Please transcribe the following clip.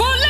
full